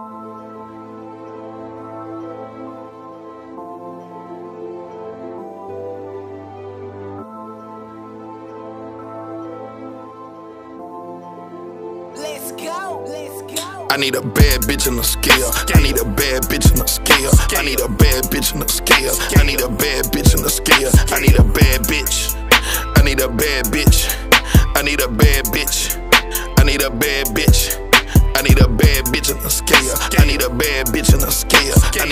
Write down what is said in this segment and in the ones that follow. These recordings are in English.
I need a bad bitch in the scale. I need a bad bitch in the scale. I need a bad bitch in the scale. I need a bad bitch in the scale. I need a bad bitch. I need a bad bitch. I need a bad bitch. I need a bad bitch. I need a bad bitch in the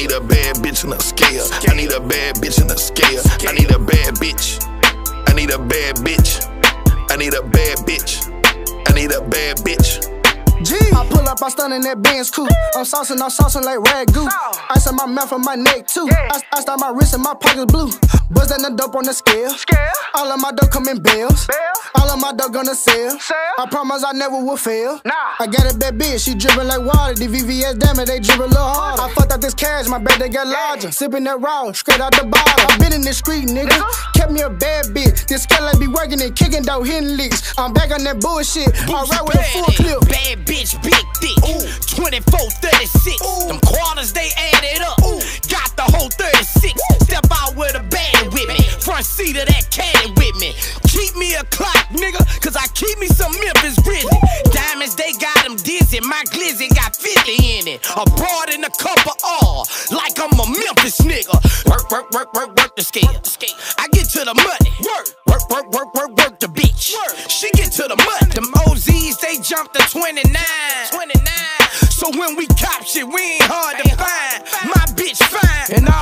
need a bad bitch in the scale. I need a bad bitch in the scale. I need a bad bitch. I need a bad bitch. I need a bad bitch. I need a bad bitch. Pull up, I stun in that Benz coupe. I'm saucing, I'm saucing like ragu. Ice on my mouth and my neck too. I, I start my wrist and my pockets blue. Buzz that the dope on the scale. All of my dope come in bills. All of my dope gonna sell. I promise I never will fail. I got a bad bitch, she dripping like water. The VVS damn it, they drip a little harder. I fucked up this cash, my bed they got larger. Sipping that raw, straight out the bottle. I been in the street, nigga. Kept me a bad bitch. This skeleton be working and kicking dough, hitting licks. I'm back on that bullshit. I ride with a full clip. Seat of that caddy with me. Keep me a clock, nigga, cause I keep me some Memphis Grizzly. Diamonds, they got them dizzy. My glizzy got 50 in it. A broad in a cup of all. Like I'm a Memphis nigga. Work, work, work, work, work the scale. I get to the money. Work, work, work, work, work, work the bitch. She get to the money. Them OZs, they jump to 29. 29. So when we cop shit, we ain't hard to find. My bitch fine. And all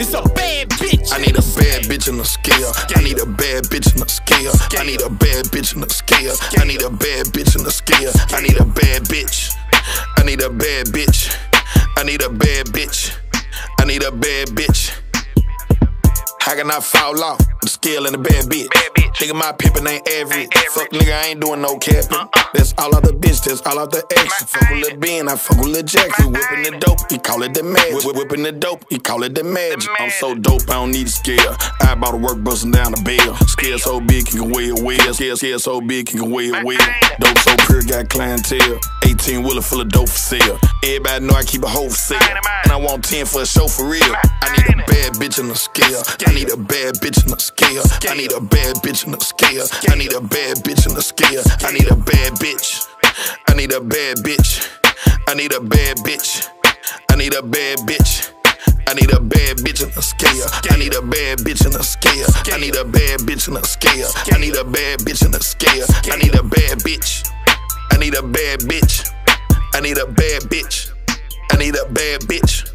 is a bad bitch. I need a bad bitch in the scale. I need a bad bitch in the scale. I need a bad bitch in the scale. I need a bad bitch in the scale. I need a bad bitch. I need a bad bitch. I need a bad bitch. I need a bad bitch. How can I fall off? The scale and the bad bitch. bitch Nigga, my pimpin' ain't average. Fuck nigga, I ain't doing no capping. That's all of the bitch, that's all of the action. Fuck with Lil Ben, I fuck with Lil Jackson. Whippin' the dope, he call it the magic. Whip, whippin' the dope, he call it the magic. I'm so dope, I don't need a scale. I bought a work bustin' down the bill. Scale so big, can weigh a wheel. Scale, scale so big, can weigh a wheel. Dope so pure, got clientele. 18 wheeler full of dope for sale. Everybody know I keep a hoe for sale. And I want 10 for a show for real. I need a bad bitch in the scale. I need a bad bitch in the scale. I need a bad bitch in the scale. I need a bad bitch in the scale. I need a bad bitch. I need a bad bitch. I need a bad bitch. I need a bad bitch. I need a bad bitch in the scale. I need a bad bitch in the scale. I need a bad bitch in the scale. I need a bad bitch in the scale. I need a bad bitch. I need a bad bitch need a bad bitch. I need a bad bitch.